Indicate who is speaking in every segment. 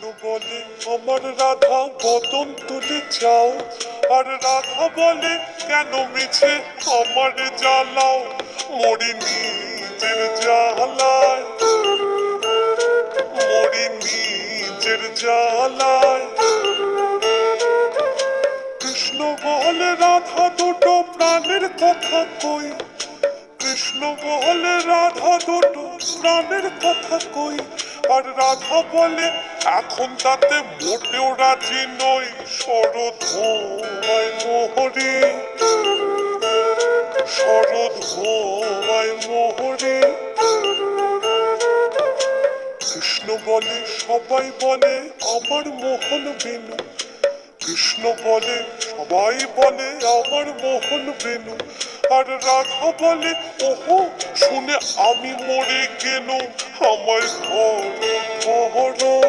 Speaker 1: বলে আমার রাধা, বদন তুলে যাও আর রাধা বলে, কেন মিছে আমার জ্বালাও মরি নিজের জ্বালায়? মরি নিজের জ্বালায়। কৃষ্ণ বলে, রাধা, দুটো প্রাণের কথা কই? কৃষ্ণ বলে, রাধা, দুটো প্রাণের কথা কই? আর রাধা বলে এখন তাতে মোটেও রাজি নই। শরৎ হওয়ায় মোহরে। শরৎ হওয়ায় মোহরে। কৃষ্ণ বলে, সবাই বলে, আমার মোহন বেনু। কৃষ্ণ বলে, সবাই বলে, আমার মোহন বেনু। আর রাধা বলে, ওহো, শুনে আমি মরে গেল আমায় ধর ধর,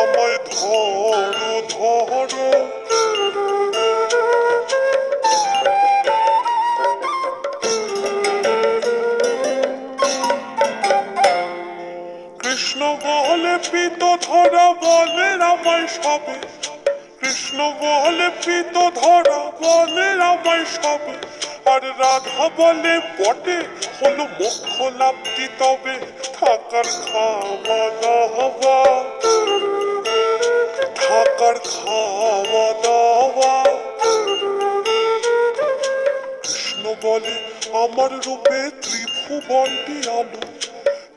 Speaker 1: আমায় ধর ধর। কৃষ্ণ বলে পিত ধরা বলে আমায় সবে বলে পিত ধরা বলে আমায় সবে। আর রাধা বলে, বটে, হলো মুখ্য লাভটি তবে থাকার খাওয়া দাওয়া। থাকার খাওয়া দাওয়া। কৃষ্ণ বলে, আমার রূপে ত্রিভুবনটি আলো।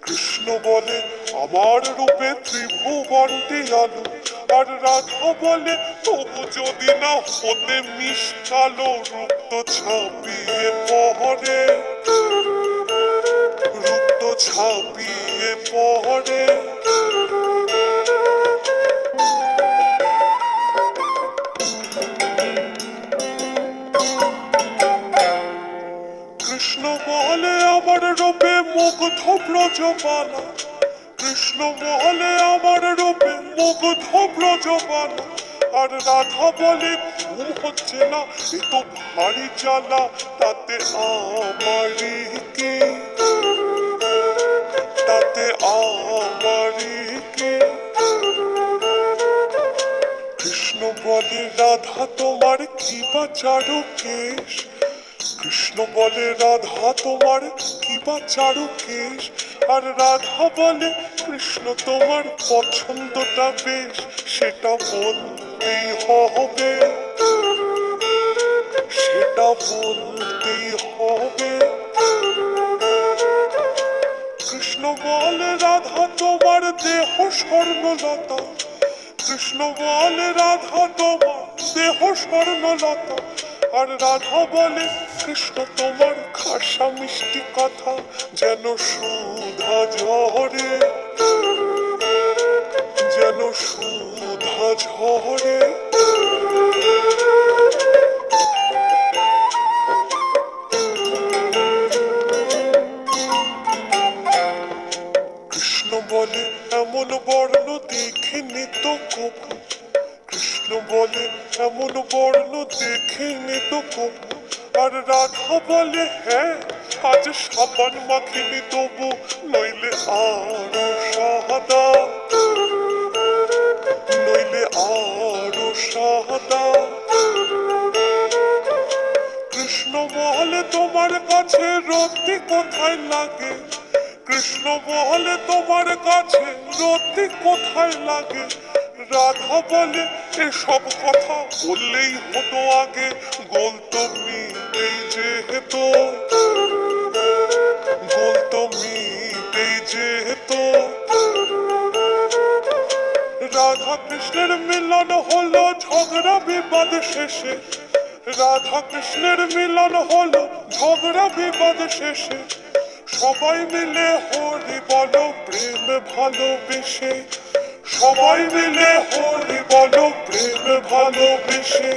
Speaker 1: কৃষ্ণ বলে, আমার রূপে ত্রিভুবনটি আলো। আর রাধা বলে, তবু যদি না হতে মিষ্টালো রক্ত ছাপিয়ে পহরে রক্ত ছাপিয়ে পহরে কৃষ্ণ বলে, আমার রূপে মুগ্ধ ব্রজবালা কৃষ্ণ বলে আমার রূপে মুগ্ধ ব্রজবালা আর রাধা বলে, ঘুম হচ্ছে না, এ ভারী জ্বালা, তাতে আমারই কি? তাতে আমারই কি? কৃষ্ণ বলে, রাধা, তোমার কি বা চারু কেশ। কৃষ্ণ বলে, রাধা, তোমার কি বা চারু কেশ। আর রাধা বলে, কৃষ্ণ, তোমার পছন্দটা বেশ, সেটা বলতেই হবে। সেটা বলতেই হবে। কৃষ্ণ বলে, রাধা, তোমার দেহ স্বর্ণলতা। কৃষ্ণ বলে, রাধা, তোমার দেহ স্বর্ণলতা। আর রাধা বলে কৃষ্ণ তোমার খাসা মিষ্টি কথা যেন সুধা ঝরে। যেন সুধা ঝরে। বলে, এমন বর্ণ দেখিনি তো কবু আর রাধা বলে হ্যাঁ আজ সাবান মাখিনি তবু, নইলে আরও সাদা নইলে আরও সাদা কৃষ্ণ বলে তোমার কাছে রতি কোথায় লাগে? কৃষ্ণ বলে তোমার কাছে রতি কোথায় লাগে? রাধা বলে এসব কথা বললেই হতো আগে গোল তো মিটেই যেহেতু। গোল তো মিটেই যেহেতু। রাধা কৃষ্ণের মিলন হলো ঝগড়া বিবাদ শেষে। রাধা কৃষ্ণের মিলন হলো ঝগড়া বিবাদ শেষে। সবাই মিলে হরি বলো, প্রেম ভালোবেসে। সবাই মিলে হরি বল, প্রেম ভালোবেসে।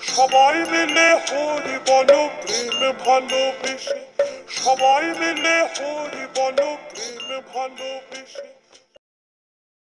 Speaker 1: সবাই মিলে হরি বল, প্রেম ভালোবেসে। সবাই মিলে হরি বল, প্রেম ভালোবেসে।